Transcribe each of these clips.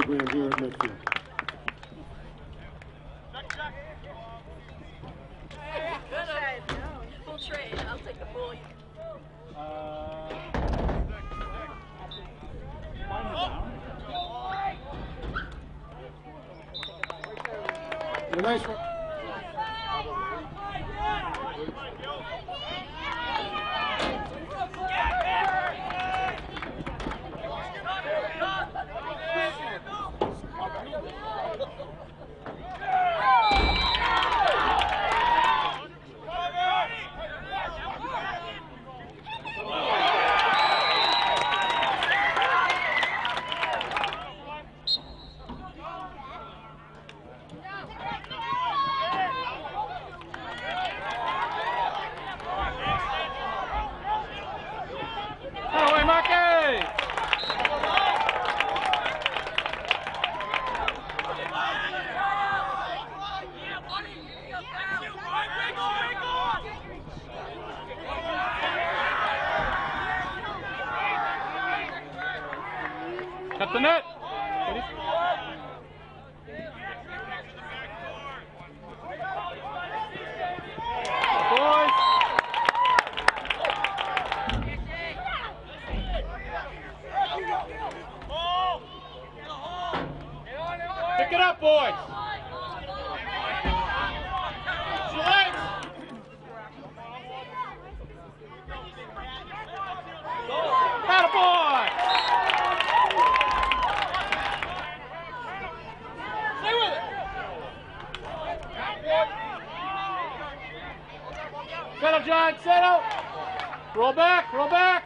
program here at Medfield. Full trade. The net. Boys. Pick it up, boys. Use your legs. Atta boy. Stay with it. Settle, John, settle. Roll back, roll back.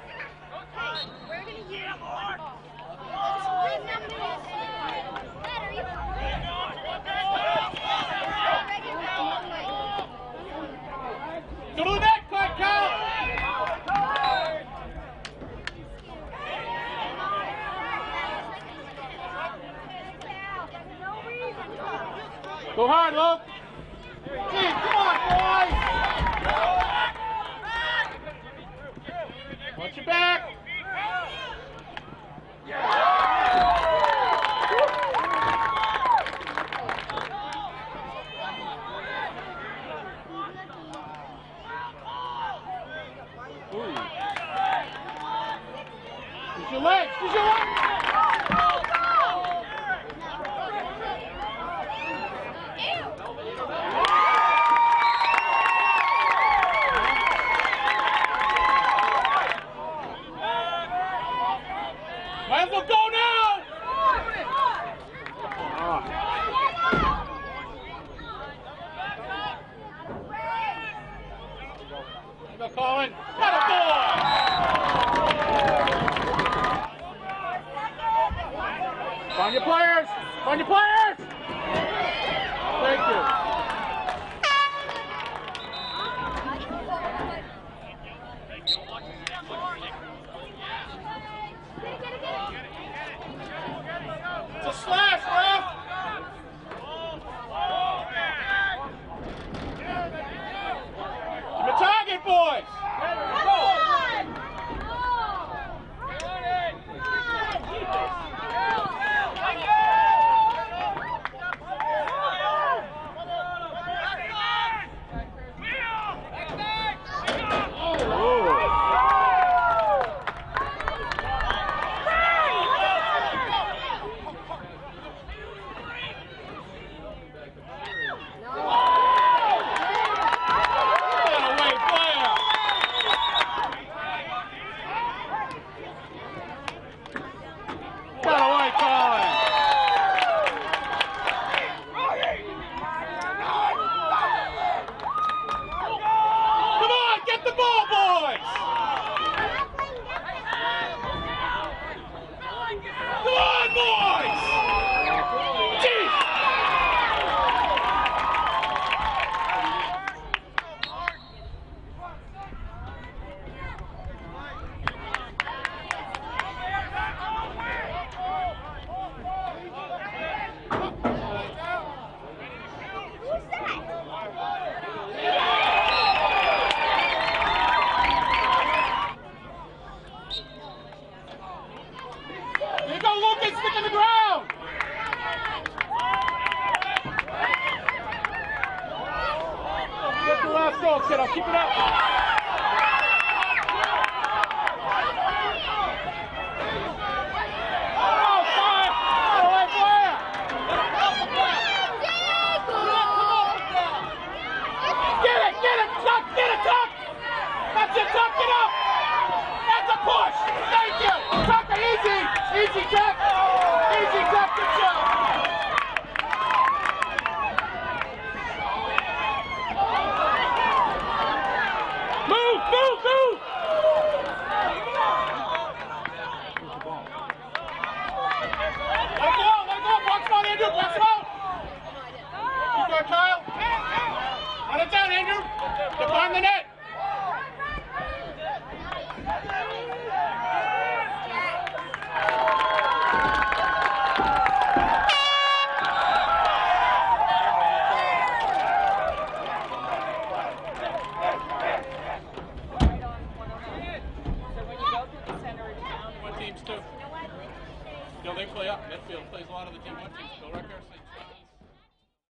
Go to the net, quick, Kyle. Go hard, Luke. Gee, come on, boys. Watch your back. Use your legs. Use your legs. What a boy! Find your players! Find your players! half dog set up. Keep it up. too. You know, they play up. Midfield plays a lot of the team one,